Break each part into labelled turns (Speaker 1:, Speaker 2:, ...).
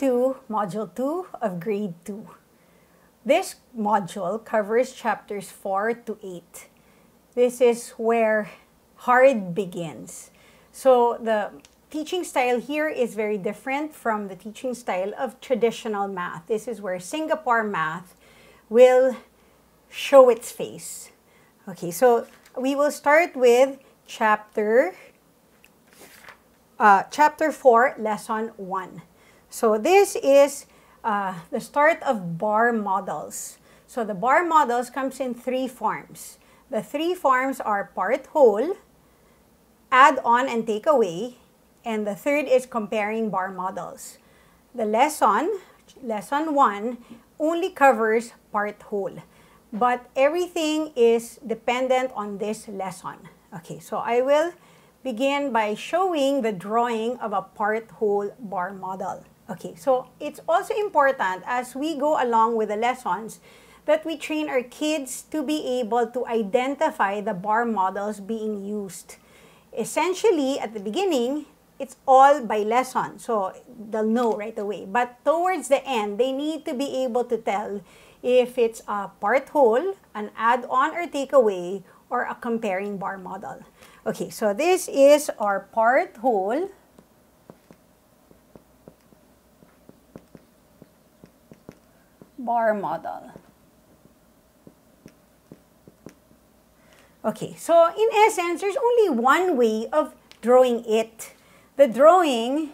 Speaker 1: to Module 2 of Grade 2. This module covers chapters 4 to 8. This is where hard begins. So the teaching style here is very different from the teaching style of traditional math. This is where Singapore math will show its face. Okay, so we will start with chapter uh, chapter 4, lesson 1. So this is uh, the start of bar models. So the bar models comes in three forms. The three forms are part whole, add on and take away, and the third is comparing bar models. The lesson, lesson 1, only covers part whole. But everything is dependent on this lesson. Okay, so I will begin by showing the drawing of a part whole bar model. Okay, so it's also important as we go along with the lessons that we train our kids to be able to identify the bar models being used. Essentially, at the beginning, it's all by lesson, so they'll know right away. But towards the end, they need to be able to tell if it's a part whole, an add-on or takeaway, or a comparing bar model. Okay, so this is our part whole. Bar model. Okay, so in essence, there's only one way of drawing it. The drawing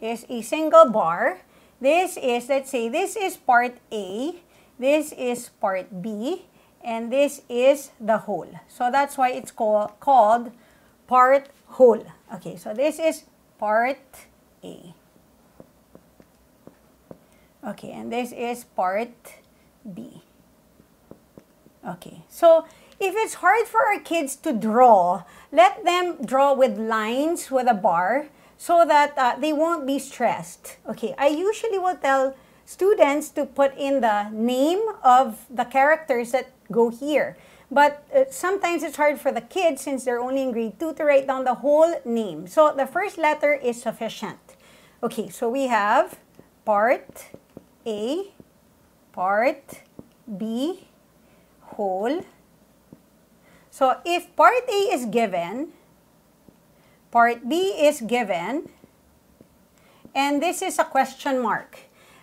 Speaker 1: is a single bar. This is, let's say, this is part A, this is part B, and this is the whole. So that's why it's called, called part whole. Okay, so this is part A. Okay, and this is part B. Okay, so if it's hard for our kids to draw, let them draw with lines with a bar so that uh, they won't be stressed. Okay, I usually will tell students to put in the name of the characters that go here. But uh, sometimes it's hard for the kids since they're only in grade 2 to write down the whole name. So the first letter is sufficient. Okay, so we have part A, part B, whole. So if part A is given, part B is given, and this is a question mark.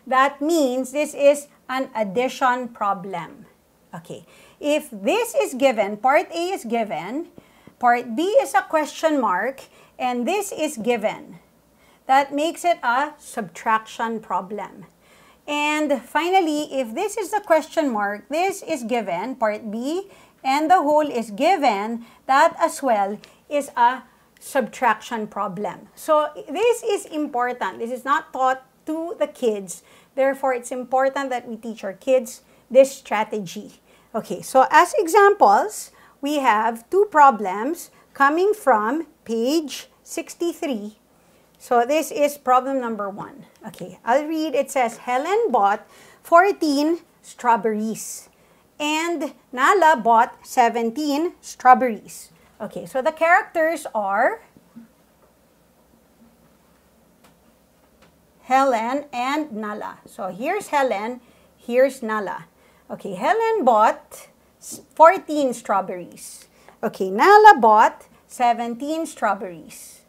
Speaker 1: That means this is an addition problem. Okay. If this is given, part A is given, part B is a question mark, and this is given. That makes it a subtraction problem. And finally, if this is the question mark, this is given, part B, and the whole is given, that as well is a subtraction problem. So this is important. This is not taught to the kids. Therefore, it's important that we teach our kids this strategy. Okay, so as examples, we have two problems coming from page 63. So this is problem number one. Okay, I'll read. It says, Helen bought 14 strawberries and Nala bought 17 strawberries. Okay, so the characters are Helen, and Nala. So here's Helen, here's Nala. Okay, Helen bought 14 strawberries. Okay, Nala bought 17 strawberries.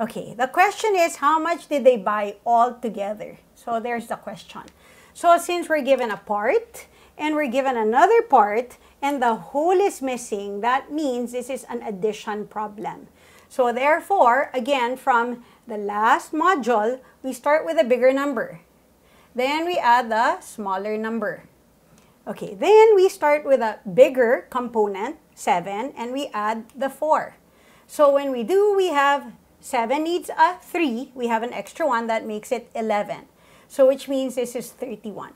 Speaker 1: Okay, the question is how much did they buy all together? So there's the question. So since we're given a part and we're given another part and the whole is missing, that means this is an addition problem. So therefore, again, from the last module, we start with a bigger number. Then we add the smaller number. Okay, then we start with a bigger component, 7, and we add the 4. So when we do, we have 7 needs a 3. We have an extra 1 that makes it 11. So which means this is 31.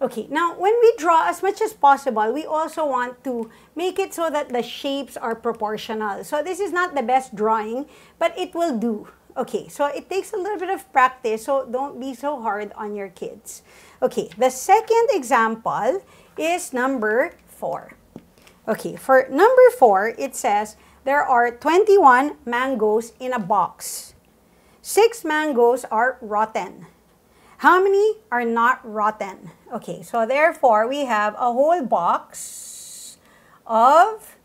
Speaker 1: Okay, now when we draw as much as possible, we also want to make it so that the shapes are proportional. So this is not the best drawing, but it will do. Okay, so it takes a little bit of practice, so don't be so hard on your kids. Okay, the second example is number 4. Okay, for number 4, it says there are 21 mangoes in a box. six mangoes are rotten. How many are not rotten? Okay, so therefore we have a whole box of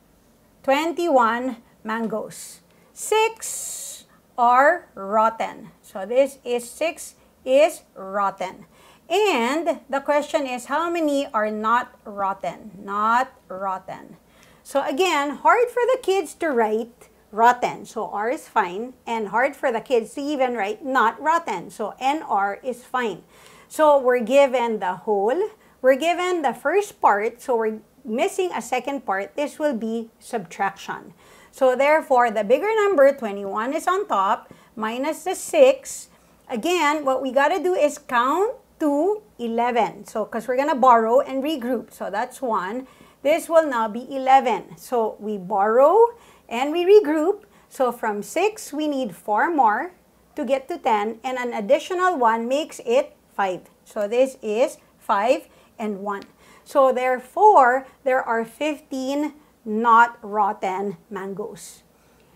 Speaker 1: 21 mangoes. Six are rotten. So this is six is rotten. And the question is how many are not rotten? Not rotten. So again, hard for the kids to write rotten. So R is fine. And hard for the kids to even write not rotten. So NR is fine. So we're given the whole. We're given the first part. So we're missing a second part. This will be subtraction. So therefore, the bigger number, 21, is on top, minus the 6. Again, what we got to do is count to 11. So, because we're going to borrow and regroup. So that's 1. This will now be 11. So we borrow and we regroup. So from 6, we need 4 more to get to 10. And an additional 1 makes it 5. So this is 5 and 1. So therefore, there are 15 not rotten mangoes.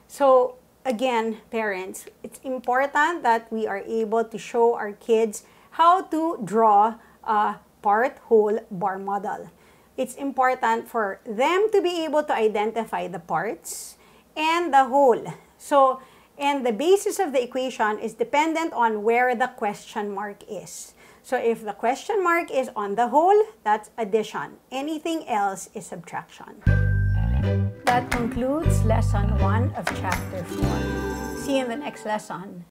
Speaker 1: So again, parents, it's important that we are able to show our kids how to draw a part whole bar model. It's important for them to be able to identify the parts and the whole. So, and the basis of the equation is dependent on where the question mark is. So if the question mark is on the whole, that's addition. Anything else is subtraction. That concludes lesson 1 of chapter 4. See you in the next lesson.